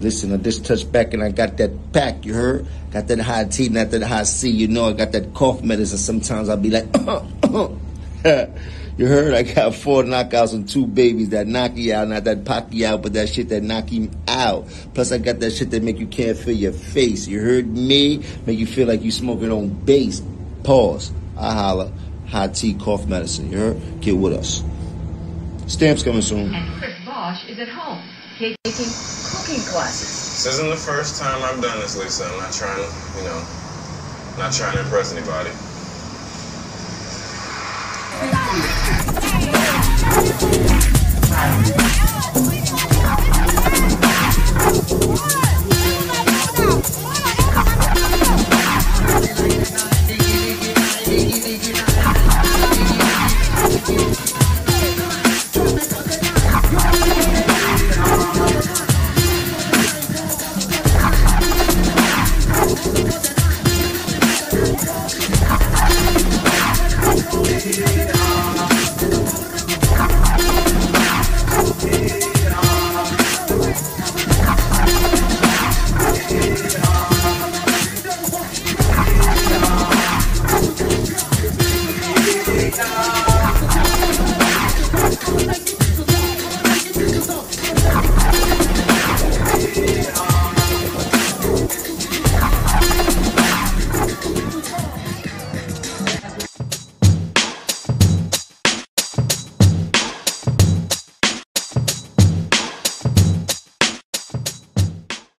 Listen, I just touched back and I got that pack, you heard? Got that high T, not that high C. You know, I got that cough medicine. Sometimes I'll be like, you heard? I got four knockouts and two babies that knock you out, not that pock you out, but that shit that knock you out. Plus, I got that shit that make you can't feel your face. You heard me? Make you feel like you smoking on base. Pause. I holla. High T cough medicine. You heard? Get with us. Stamps coming soon. And Chris Bosh is at home taking cooking classes. This isn't the first time I've done this, Lisa. I'm not trying to, you know, not trying to impress anybody.